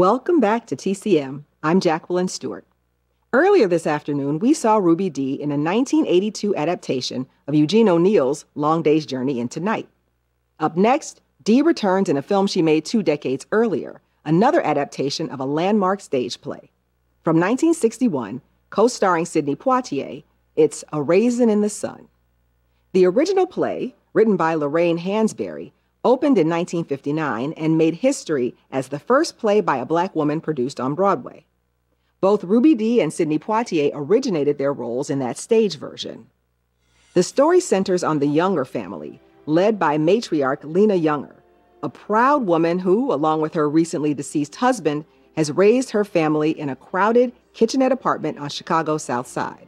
Welcome back to TCM. I'm Jacqueline Stewart. Earlier this afternoon, we saw Ruby Dee in a 1982 adaptation of Eugene O'Neill's Long Day's Journey into Night. Up next, Dee returns in a film she made two decades earlier, another adaptation of a landmark stage play. From 1961, co starring Sidney Poitier, it's A Raisin in the Sun. The original play, written by Lorraine Hansberry, opened in 1959 and made history as the first play by a black woman produced on Broadway. Both Ruby Dee and Sidney Poitier originated their roles in that stage version. The story centers on the Younger family, led by matriarch Lena Younger, a proud woman who, along with her recently deceased husband, has raised her family in a crowded kitchenette apartment on Chicago's South Side.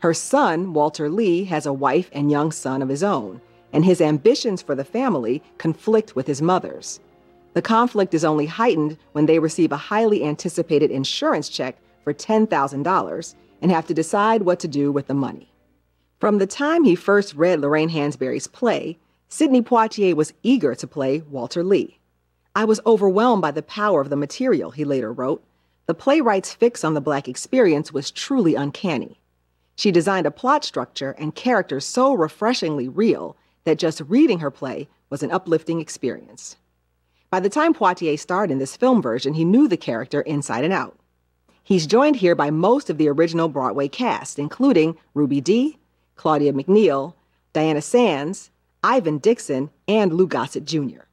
Her son, Walter Lee, has a wife and young son of his own, and his ambitions for the family conflict with his mother's. The conflict is only heightened when they receive a highly anticipated insurance check for $10,000 and have to decide what to do with the money. From the time he first read Lorraine Hansberry's play, Sidney Poitier was eager to play Walter Lee. I was overwhelmed by the power of the material, he later wrote. The playwright's fix on the black experience was truly uncanny. She designed a plot structure and characters so refreshingly real that just reading her play was an uplifting experience. By the time Poitier starred in this film version, he knew the character inside and out. He's joined here by most of the original Broadway cast, including Ruby Dee, Claudia McNeil, Diana Sands, Ivan Dixon, and Lou Gossett Jr.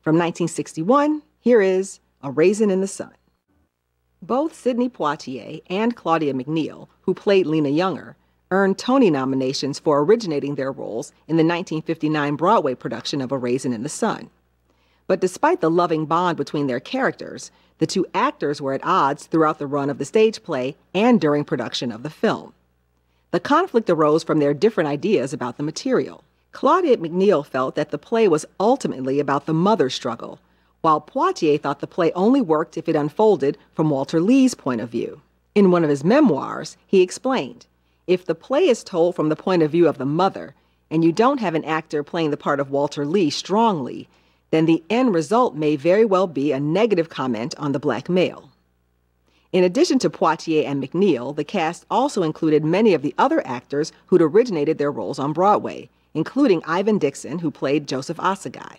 From 1961, here is A Raisin in the Sun. Both Sidney Poitier and Claudia McNeil, who played Lena Younger, earned Tony nominations for originating their roles in the 1959 Broadway production of A Raisin in the Sun. But despite the loving bond between their characters, the two actors were at odds throughout the run of the stage play and during production of the film. The conflict arose from their different ideas about the material. Claudia McNeil felt that the play was ultimately about the mother struggle, while Poitier thought the play only worked if it unfolded from Walter Lee's point of view. In one of his memoirs, he explained if the play is told from the point of view of the mother, and you don't have an actor playing the part of Walter Lee strongly, then the end result may very well be a negative comment on the black male. In addition to Poitier and McNeil, the cast also included many of the other actors who'd originated their roles on Broadway, including Ivan Dixon, who played Joseph Asagai.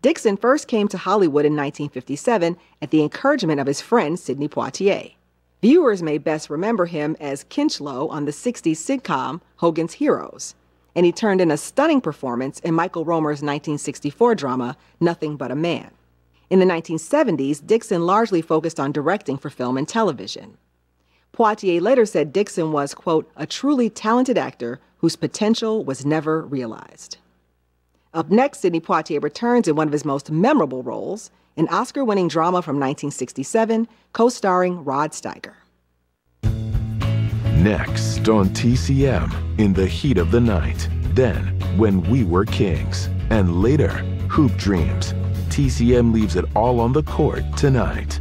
Dixon first came to Hollywood in 1957 at the encouragement of his friend Sidney Poitier. Viewers may best remember him as Kinchloe on the 60s sitcom Hogan's Heroes, and he turned in a stunning performance in Michael Roemer's 1964 drama Nothing But a Man. In the 1970s, Dixon largely focused on directing for film and television. Poitier later said Dixon was, quote, a truly talented actor whose potential was never realized. Up next, Sidney Poitier returns in one of his most memorable roles an Oscar winning drama from 1967, co starring Rod Steiger. Next on TCM, In the Heat of the Night, then When We Were Kings, and later, Hoop Dreams. TCM leaves it all on the court tonight.